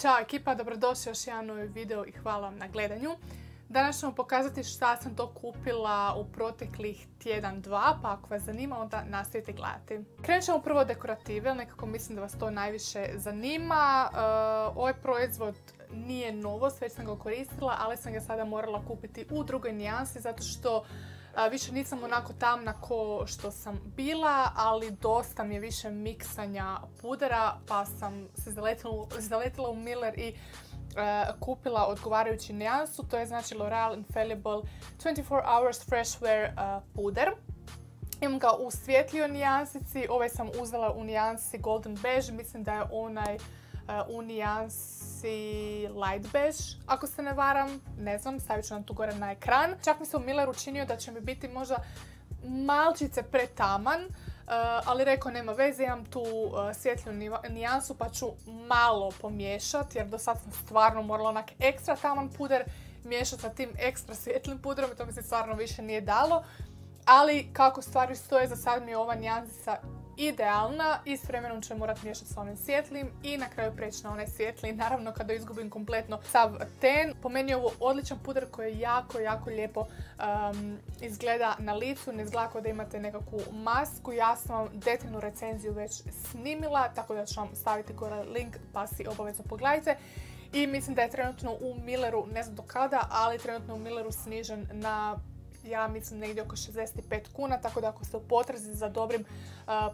Ćao ekipa, dobrodošli još jedan novi video i hvala vam na gledanju. Danas ću vam pokazati šta sam to kupila u proteklih tjedan, dva, pa ako vas zanima onda nastavite gledati. Krenut ćemo prvo dekorative, nekako mislim da vas to najviše zanima. Uh, ovaj proizvod nije novost, već sam ga koristila, ali sam ga sada morala kupiti u drugoj nijansi zato što više nisam onako tamna ko što sam bila, ali dosta mi je više miksanja pudera, pa sam se zaletila u Miller i kupila odgovarajući nijansu. To je znači L'Oreal Infallible 24 Hours Fresh Wear puder. Imam ga u svjetlijoj nijansici, ovaj sam uzela u nijansi Golden Beige, mislim da je onaj u nijansi light beige, ako se ne varam, ne znam, stavit ću vam tu gore na ekran. Čak mi se u Miller učinio da će mi biti možda malčice pretaman, ali rekao nema veze, imam tu svjetlju nijansu pa ću malo pomiješati jer do sad sam stvarno morala onak ekstra taman puder miješati sa tim ekstra svjetlim pudrom i to mi se stvarno više nije dalo. Ali kako stvari stoje, za sad mi je ova nijansa idealna i s vremenom ću morati miješati s onim svjetlim i na kraju preći na onaj svjetli. Naravno kada izgubim kompletno sav ten. Po meni je ovo odličan puder koji jako, jako lijepo um, izgleda na licu. Ne izgleda da imate nekakvu masku. Ja sam vam detaljnu recenziju već snimila, tako da ću vam staviti gore link pa si obavezno pogledajte. I mislim da je trenutno u Milleru, ne znam do kada, ali trenutno u Milleru snižen na ja mislim negdje oko 65 kuna, tako da ako ste u potrazi za dobrim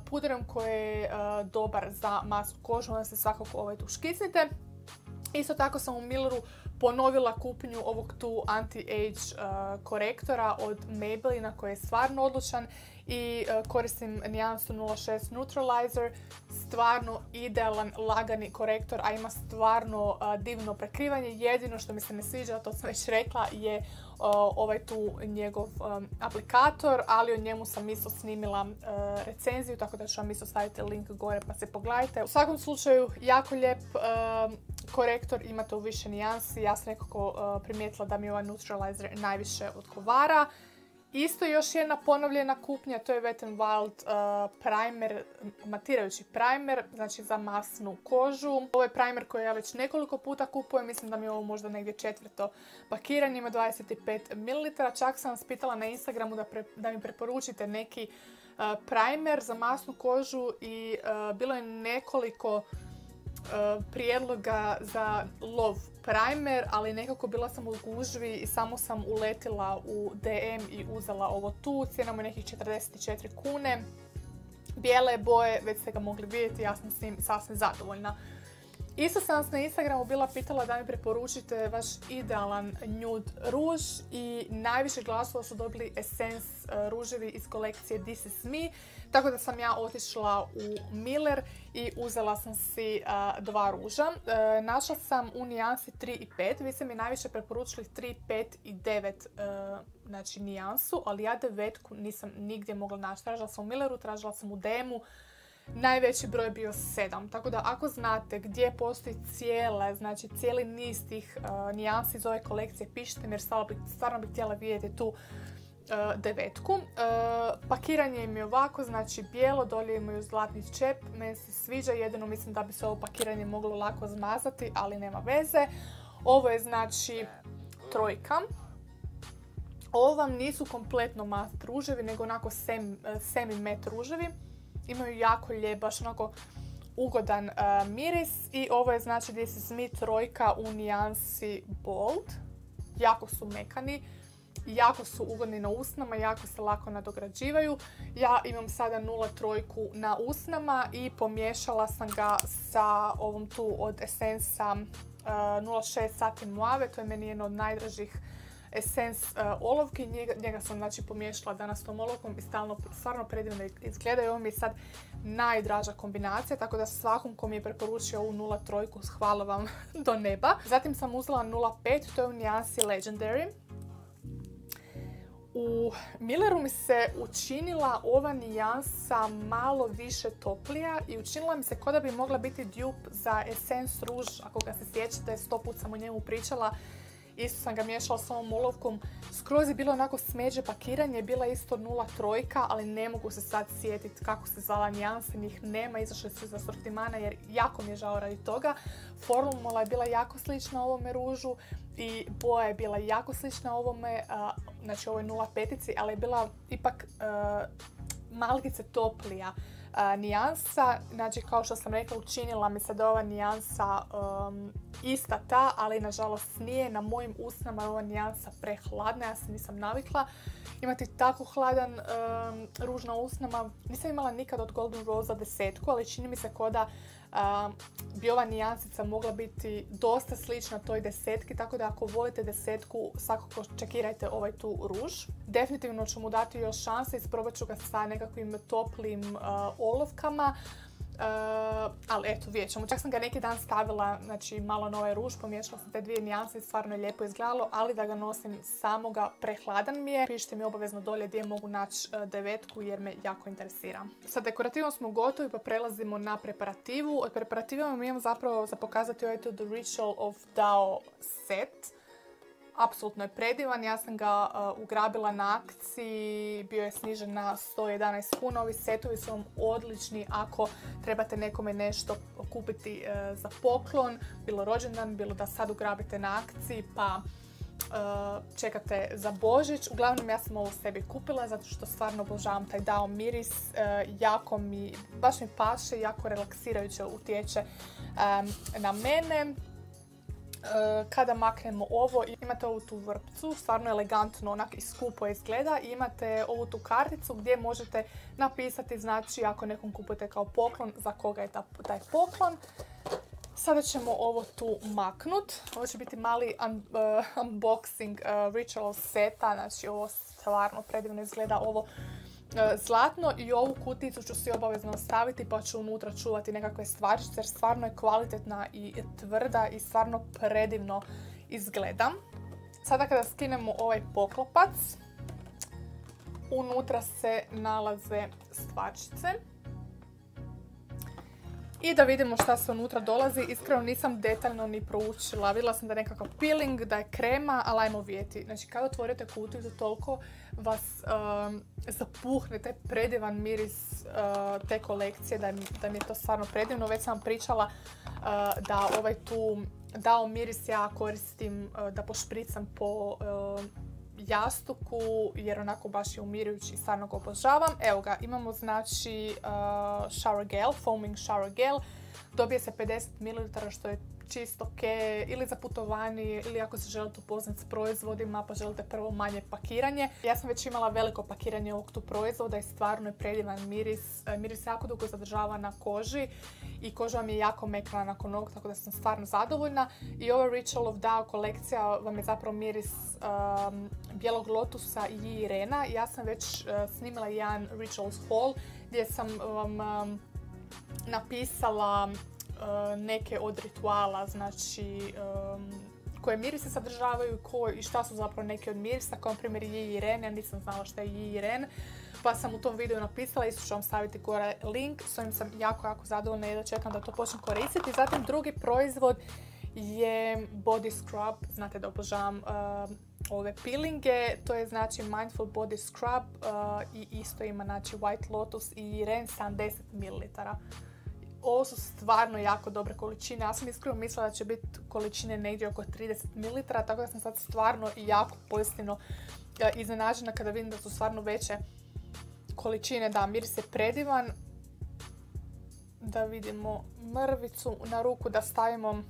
puderom koji je dobar za masku kožu, onda se svakako ovaj tu škicnite. Isto tako sam u Milleru ponovila kupnju ovog tu anti-age uh, korektora od Maybellina koji je stvarno odlučan i koristim nijansu 06 Neutralizer. Stvarno idealan, lagani korektor, a ima stvarno divno prekrivanje. Jedino što mi se ne sviđa, to sam već rekla, je ovaj tu njegov aplikator, ali o njemu sam isto snimila recenziju, tako da ću vam isto staviti link gore pa se pogledajte. U svakom slučaju, jako lijep korektor, imate u više nijansi. Ja sam nekako primijetila da mi ovaj Neutralizer najviše odgovara. Isto još jedna ponovljena kupnja, to je Wet n Wild uh, primer, matirajući primer, znači za masnu kožu. Ovo je primer koji ja već nekoliko puta kupujem, mislim da mi je ovo možda negdje četvrto pakiranje, ima 25 ml. Čak sam vas pitala na Instagramu da, da mi preporučite neki uh, primer za masnu kožu i uh, bilo je nekoliko prijedloga za lov primer, ali nekako bila sam u gužvi i samo sam uletila u DM i uzela ovo tu. Cijena mu je nekih 44 kune. Bijele boje, već ste ga mogli vidjeti, ja sam s njim sasvim zadovoljna. Isto sam vas na Instagramu bila pitala da mi preporučite vaš idealan nude ruž i najviše glasova su dobili Essence e, ruževi iz kolekcije This Is Me. Tako da sam ja otišla u Miller i uzela sam si e, dva ruža. E, našla sam u nijansi 3 i 5. Vi ste mi najviše preporučili 3, 5 i 9 znači nijansu, ali ja devetku nisam nigdje mogla naći. Tražila sam u Milleru, tražila sam u Demu, najveći broj bio 7. Tako da ako znate gdje postoji cijele, znači cijeli niz tih uh, nijansi iz ove kolekcije, pišite mi jer stvarno bih htjela vidjeti tu uh, devetku. Uh, pakiranje im je ovako, znači bijelo, dolje imaju zlatni čep. Meni se sviđa, jedino mislim da bi se ovo pakiranje moglo lako zmazati, ali nema veze. Ovo je znači trojka. Ovo vam nisu kompletno mat ruževi, nego onako semi met ruževi imaju jako lijep, baš onako ugodan uh, miris i ovo je znači gdje se smi trojka u nijansi Bold. Jako su mekani, jako su ugodni na usnama, jako se lako nadograđivaju. Ja imam sada 0 trojku na usnama i pomiješala sam ga sa ovom tu od Essensa uh, 06 Satin Moave, to je meni jedno od najdražih Essence uh, olovke. Njega, sam znači pomiješala danas tom olovkom i stalno, stvarno predivno izgleda i ovo mi je sad najdraža kombinacija, tako da svakom ko mi je preporučio ovu 0.3 hvala vam do neba. Zatim sam uzela 0.5, to je u nijansi Legendary. U Milleru mi se učinila ova nijansa malo više toplija i učinila mi se kao da bi mogla biti dupe za Essence Rouge, ako ga se sjećate, sto put sam o njemu pričala Isto sam ga miješala s ovom ulovkom. Skroz je bilo onako smeđe pakiranje, bila je isto nula trojka, ali ne mogu se sad sjetiti kako se zvala nijanse, njih nema, izašli su za sortimana jer jako mi je žao radi toga. Formula je bila jako slična ovome ružu i boja je bila jako slična ovome, znači ovoj 0,5, ali je bila ipak malkice toplija nijansa. Znači, kao što sam rekla, učinila mi se da ova nijansa um, ista ta, ali nažalost nije. Na mojim usnama ova nijansa prehladna, ja se nisam navikla imati tako hladan um, ruž na usnama. Nisam imala nikad od Golden Rose desetku, ali čini mi se ko da bi ova nijansica mogla biti dosta slična toj desetki, tako da ako volite desetku, svakako čekirajte ovaj tu ruž. Definitivno ću mu dati još šanse, isprobat ću ga sa nekakvim toplim olovkama. Uh, ali eto, vidjet ćemo. Čak sam ga neki dan stavila, znači malo na ovaj ruž, pomiješala sam te dvije nijanse i stvarno je lijepo izgledalo, ali da ga nosim samoga prehladan mi je. Pišite mi obavezno dolje gdje mogu naći uh, devetku jer me jako interesira. Sa dekorativom smo gotovi pa prelazimo na preparativu. Od preparativa imam zapravo za pokazati ovaj The Ritual of Dao set apsolutno je predivan. Ja sam ga uh, ugrabila na akciji, bio je snižen na 111 kuna. Ovi setovi su vam odlični ako trebate nekome nešto kupiti uh, za poklon, bilo rođendan, bilo da sad ugrabite na akciji pa uh, čekate za Božić. Uglavnom ja sam ovo sebi kupila zato što stvarno obožavam taj dao miris. jako mi, baš mi paše, jako relaksirajuće utječe na mene. E, kada maknemo ovo, imate ovu tu vrpcu, stvarno elegantno, onak i skupo izgleda i imate ovu tu karticu gdje možete napisati, znači ako nekom kupujete kao poklon, za koga je taj poklon. Sada ćemo ovo tu maknut. Ovo će biti mali e, unboxing uh, ritual seta, znači ovo stvarno predivno izgleda ovo E, zlatno i ovu kuticu ću si obavezno ostaviti pa ću unutra čuvati nekakve stvarčice jer stvarno je kvalitetna i tvrda i stvarno predivno izgleda. Sada kada skinemo ovaj poklopac, unutra se nalaze stvarčice. I da vidimo šta se unutra dolazi. Iskreno nisam detaljno ni proučila. Vidjela sam da je nekakav peeling, da je krema, ali ajmo vidjeti. Znači kada otvorite kutiju toliko vas um, zapuhne taj predivan miris uh, te kolekcije, da, da mi je to stvarno predivno. Već sam pričala uh, da ovaj tu dao miris ja koristim uh, da pošpricam po jastuku jer onako baš je umirujući stvarno ga obožavam. Evo ga, imamo znači uh, shower gel, foaming shower gel. Dobije se 50 ml što je čisto ok ili za putovanje ili ako se želite upoznati s proizvodima pa želite prvo manje pakiranje. Ja sam već imala veliko pakiranje ovog tu proizvoda i stvarno je predivan miris. E, miris jako dugo zadržava na koži i koža vam je jako mekana nakon ovog tako da sam stvarno zadovoljna. I ova Ritual of Dao kolekcija vam je zapravo miris um, bijelog lotusa i irena. Ja sam već uh, snimila jedan Rituals haul gdje sam vam um, napisala E, neke od rituala, znači koje mirise sadržavaju ko, i šta su zapravo neke od mirisa, kao primjer i Iren, ja nisam znala šta je i Iren, pa sam u tom videu napisala, isto ću vam staviti gore link, s ovim sam jako, jako zadovoljna i da čekam da to počnem koristiti. Zatim drugi proizvod je Body Scrub, znate da obožavam ove peelinge, to je znači Mindful Body Scrub i isto ima znači White Lotus i Iren 70 ml ovo su stvarno jako dobre količine. Ja sam iskreno mislila da će biti količine negdje oko 30 ml, tako da sam sad stvarno jako pozitivno e, iznenađena kada vidim da su stvarno veće količine. Da, miris je predivan. Da vidimo mrvicu na ruku da stavimo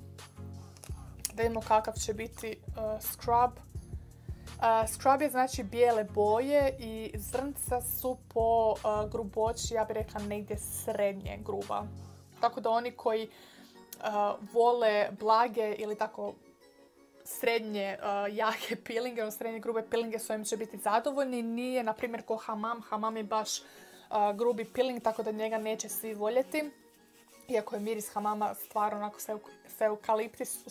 da vidimo kakav će biti e, scrub. Uh, scrub je znači bijele boje i zrnca su po gruboći, ja bih rekla negdje srednje gruba. Tako da oni koji uh, vole blage ili tako srednje uh, jake pilinge, ono srednje grube pilinge s ovim će biti zadovoljni. Nije, na primjer, ko hamam. Hamam je baš uh, grubi piling, tako da njega neće svi voljeti. Iako je miris hamama stvarno onako sa, sa eukaliptisom,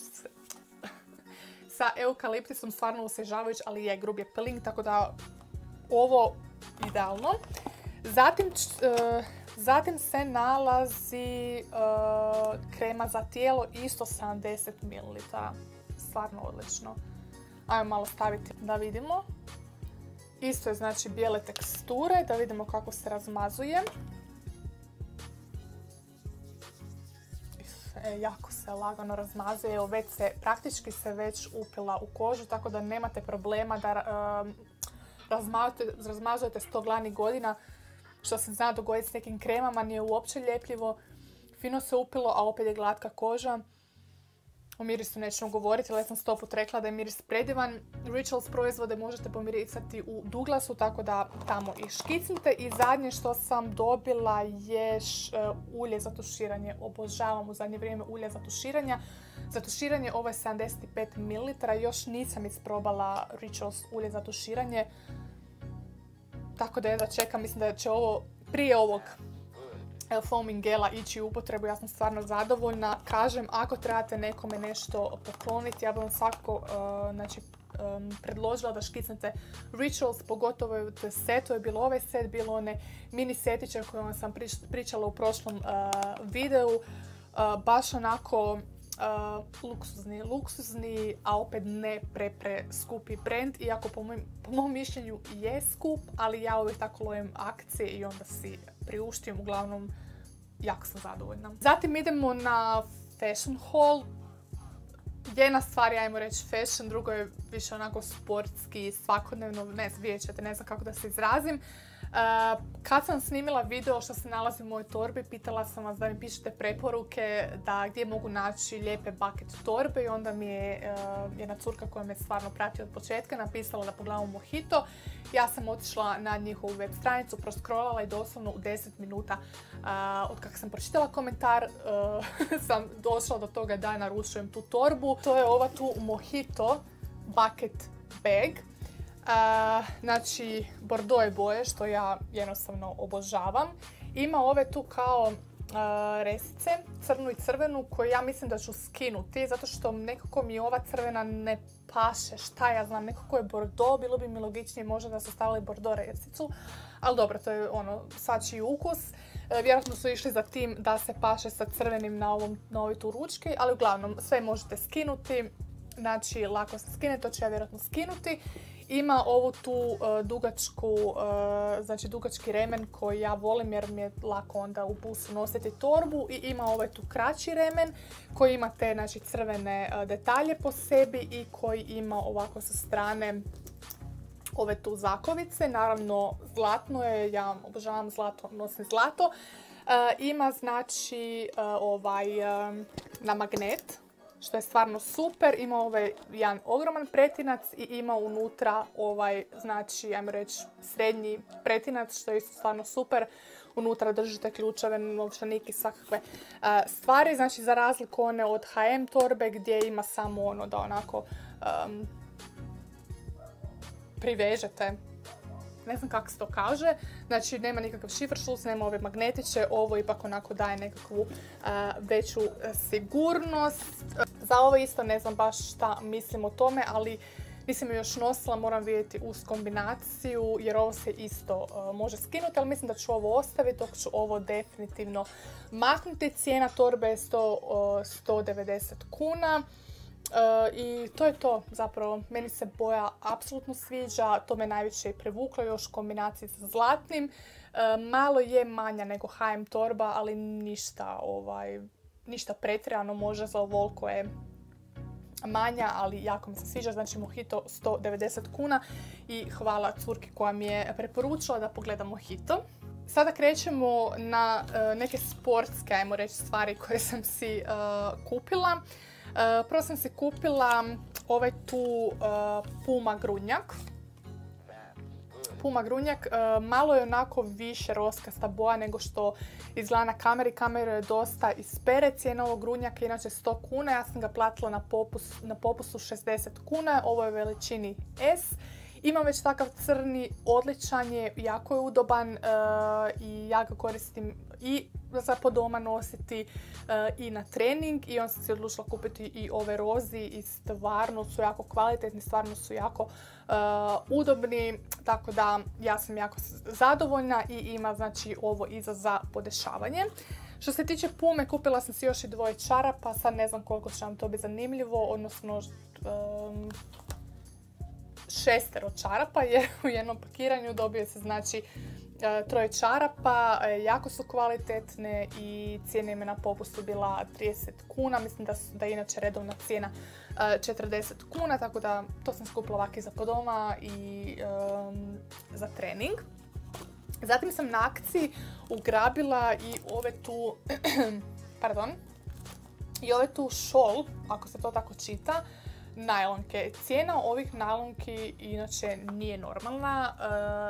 sa eukaliptisom stvarno usežavajuć, ali je grub je piling, tako da ovo idealno. Zatim, Zatim se nalazi uh, krema za tijelo, isto 70 ml. Stvarno odlično. Ajmo malo staviti da vidimo. Isto je znači bijele teksture, da vidimo kako se razmazuje. E, jako se lagano razmazuje, već se, praktički se već upila u kožu, tako da nemate problema da razmazujete, sto glavnih godina, što se zna dogoditi s nekim kremama, nije uopće ljepljivo, fino se upilo, a opet je glatka koža. O mirisu nećemo govoriti, ali sam sto put rekla da je miris predivan. Rituals proizvode možete pomirisati u Douglasu, tako da tamo i škicnite. I zadnje što sam dobila je e, ulje za tuširanje. Obožavam u zadnje vrijeme ulje za tuširanje. Za tuširanje ovo je 75 ml. Još nisam isprobala Rituals ulje za tuširanje. Tako da jedva čekam, mislim da će ovo prije ovog foaming gela ići u upotrebu, ja sam stvarno zadovoljna. Kažem, ako trebate nekome nešto pokloniti, ja bih vam svakako uh, znači, um, predložila da škicnete Rituals, pogotovo je setu je bilo ovaj set, bilo one mini setiće koje vam sam pričala u prošlom uh, videu. Baš onako luksuzni, luksuzni, a opet ne pre, pre skupi brand, iako po, po mom mišljenju je skup, ali ja uvijek tako lovim akcije i onda si priuštim, uglavnom jako sam zadovoljna. Zatim idemo na fashion haul. Jedna stvar je, ajmo reći, fashion, drugo je više onako sportski, svakodnevno, ne znam, vidjet ćete, ne znam kako da se izrazim. Kad sam snimila video što se nalazi u mojoj torbi, pitala sam vas da mi pišete preporuke da gdje mogu naći lijepe bucket torbe i onda mi je e, jedna curka koja me stvarno prati od početka napisala da pogledamo Mojito. Ja sam otišla na njihovu web stranicu, proskrolala i doslovno u 10 minuta od kako sam pročitala komentar e, sam došla do toga da naručujem tu torbu. To je ova tu Mojito bucket bag znači, bordeaux je boje, što ja jednostavno obožavam. Ima ove tu kao resice, crnu i crvenu, koju ja mislim da ću skinuti, zato što nekako mi ova crvena ne paše, šta ja znam, nekako je bordeaux, bilo bi mi logičnije možda da su stavili bordeaux resicu, ali dobro, to je ono, svačiji ukus. E, vjerojatno su išli za tim da se paše sa crvenim na, ovom, na ovoj tu ručki, ali uglavnom sve možete skinuti, znači lako se skine, to ću ja vjerojatno skinuti. Ima ovu tu e, dugačku, e, znači dugački remen koji ja volim jer mi je lako onda u busu nositi torbu i ima ovaj tu kraći remen koji ima te znači, crvene e, detalje po sebi i koji ima ovako sa strane ove tu zakovice. Naravno zlatno je, ja obožavam zlato, nosim zlato. ima znači ovaj na magnet što je stvarno super. Ima ovaj jedan ogroman pretinac i ima unutra ovaj, znači, ajmo reći, srednji pretinac, što je stvarno super. Unutra držite ključeve, novčanike, svakakve stvari. Znači, za razliku one od H&M torbe gdje ima samo ono da onako privežete ne znam kako se to kaže, znači nema nikakav šifr nema ove magnetiće, ovo ipak onako daje nekakvu veću sigurnost. Za ovo isto ne znam baš šta mislim o tome, ali nisam još nosila, moram vidjeti uz kombinaciju jer ovo se isto može skinuti, ali mislim da ću ovo ostaviti dok ću ovo definitivno maknuti. Cijena torbe je 190 kuna. E, I to je to zapravo. Meni se boja apsolutno sviđa. To me najviše i prevuklo još u kombinaciji sa zlatnim. E, malo je manja nego H&M torba, ali ništa, ovaj, ništa pretjerano. Može za ovoliko je manja, ali jako mi se sviđa. Znači Mojito 190 kuna i hvala curki koja mi je preporučila da pogledam Mojito. Sada krećemo na e, neke sportske, ajmo reći, stvari koje sam si kupila. Eh, prvo sam si kupila ovaj tu eh, Puma grunjak. Puma grunjak, eh, malo je onako više roskasta boja nego što izgleda na kameri. Kamera je dosta ispere. Cijena ovog grunjaka je inače 100 kuna. Ja sam ga platila na, na popustu 60 kuna. Ovo je veličini S. Imam već takav crni, odličan je, jako je udoban i ja ga koristim i za po doma nositi eh, i na trening i on sam si odlučila kupiti i ove rozi i stvarno su jako kvalitetni, stvarno su jako eh, udobni, tako da ja sam jako zadovoljna i ima znači ovo iza za podešavanje. Što se tiče pume, kupila sam si još i dvoje čarapa, sad ne znam koliko će vam to biti zanimljivo, odnosno šestero čarapa jer u jednom pakiranju dobije se znači e, troje čarapa, e, jako su kvalitetne i cijena im je na popustu bila 30 kuna, mislim da, da je inače redovna cijena 40 kuna, tako da to sam skupila ovak za podoma i za trening. Zatim sam na akciji ugrabila i ove tu, pardon, i ove tu šol, ako se to tako čita, najlonke. Cijena ovih najlonki inače nije normalna.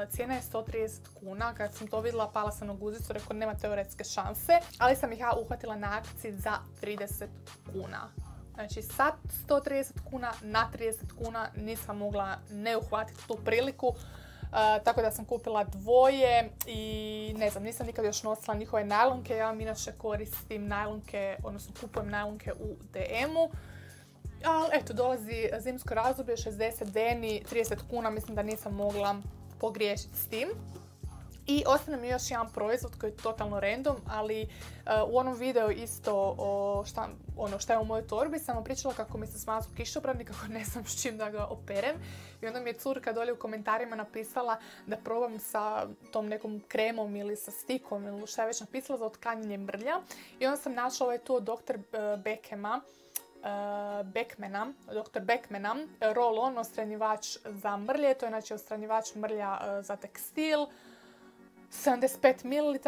E, cijena je 130 kuna. Kad sam to vidjela, pala sam na guzicu, rekao nema teoretske šanse. Ali sam ih ja uhvatila na akciji za 30 kuna. Znači sad 130 kuna na 30 kuna nisam mogla ne uhvatiti tu priliku. Uh, tako da sam kupila dvoje i ne znam, nisam nikad još nosila njihove najlonke. Ja vam inače koristim najlonke, odnosno kupujem najlonke u DM-u. Ali eto, dolazi zimsko razdoblje, 60 deni, 30 kuna, mislim da nisam mogla pogriješiti s tim. I ostane mi još jedan proizvod koji je totalno random, ali uh, u onom videu isto o šta, ono šta je u mojoj torbi sam vam pričala kako mi se smazu kišobran i kako ne znam s čim da ga operem. I onda mi je curka dolje u komentarima napisala da probam sa tom nekom kremom ili sa stikom ili šta je već napisala za otkanjenje mrlja. I onda sam našla ovaj tu od Dr. Bekema, uh, Beckmana, dr. Beckmana, roll-on ostranjivač za mrlje, to je znači ostranjivač mrlja uh, za tekstil, 75 ml,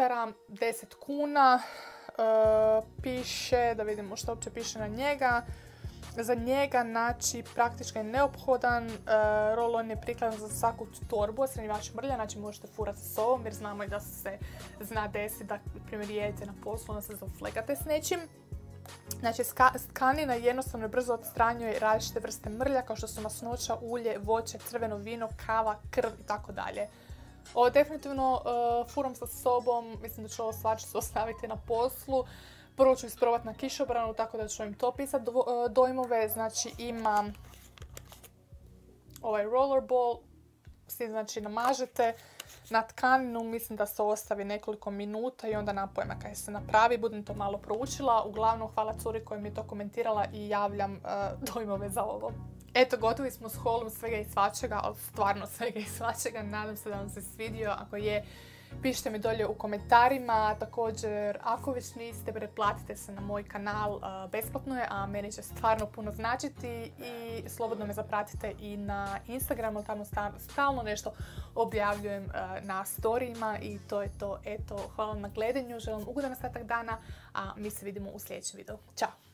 10 kuna, e, piše, da vidimo što uopće piše na njega, za njega, znači, praktički je neophodan, roll-on je prikladan za svaku torbu, osrednjivač mrlja, znači možete furati sa sobom jer znamo i da se zna desiti da, primjer, na poslu, onda se zaflegate s nečim. Znači, skanina jednostavno brzo odstranjuje različite vrste mrlja kao što su masnoća, ulje, voće, crveno vino, kava, krv i tako dalje. Ovo definitivno uh, furam sa sobom, mislim da ću ovo svačicu ostaviti na poslu. Prvo ću isprobati na kišobranu, tako da ću im to pisati uh, dojmove. Znači imam ovaj rollerball, svi znači namažete na tkaninu, mislim da se ostavi nekoliko minuta i onda napojma kaj se napravi, budem to malo proučila. Uglavnom hvala curi koja mi je to komentirala i javljam uh, dojmove za ovo. Eto, gotovi smo s holom svega i svačega, ali stvarno svega i svačega. Nadam se da vam se svidio. Ako je, pišite mi dolje u komentarima. Također, ako već niste, pretplatite se na moj kanal. Besplatno je, a meni će stvarno puno značiti. I slobodno me zapratite i na Instagramu. Tamo stalno nešto objavljujem na storijima. I to je to. Eto, hvala na gledanju. Želim ugodan ostatak dana. A mi se vidimo u sljedećem videu. Ćao!